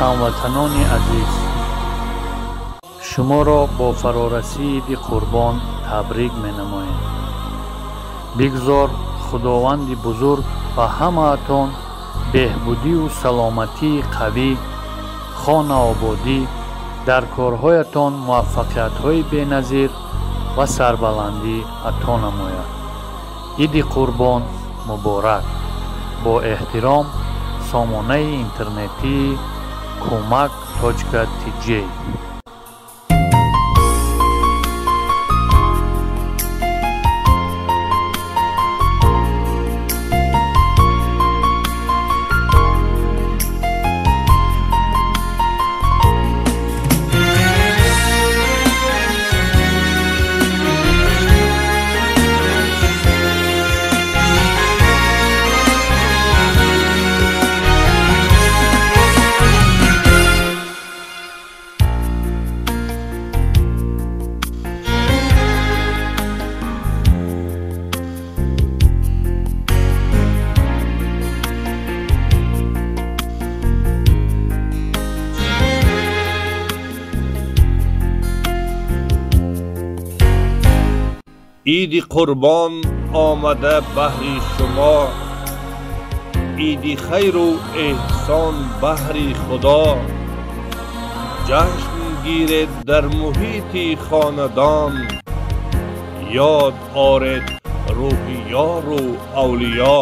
ҳамватанони азиз. Шуморо бо фарорасии иди қурбон табрик менамоем бигзор худованди бузург ба ҳамаатон беҳбудию саломатии қавӣ хонаободӣ дар корҳоятон муваффақиятҳои беназир ва сарбаландӣ ато намояд. Иди қурбон муборак. Бо эҳтиром сомонаи интернетии кӯмак точка тиҷ иди қурбон омада баҳри шумо иди хайру эҳсон баҳри худо ҷашн гиред дар муҳити хонадон ёд оред рӯҳи ёру авлиё